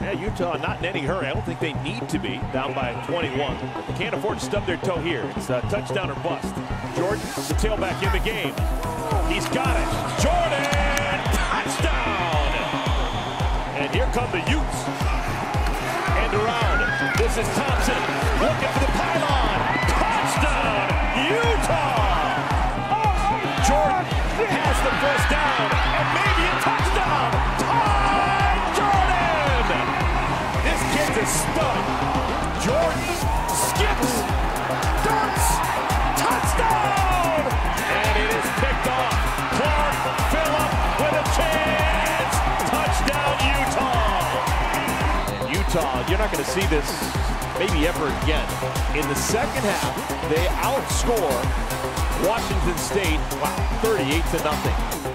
Yeah, Utah not in any hurry. I don't think they need to be down by 21. Can't afford to stub their toe here. It's a touchdown or bust. Jordan, the tailback in the game. He's got it. Jordan, touchdown! And here come the Utes. And around. This is Thompson looking for the pylon. Touchdown, Utah! Oh, Jordan has the first down a. Jordan skips, dunks, touchdown! And it is picked off. Clark Phillips with a chance. Touchdown, Utah. And Utah, you're not going to see this maybe ever again. In the second half, they outscore Washington State, wow, 38 to nothing.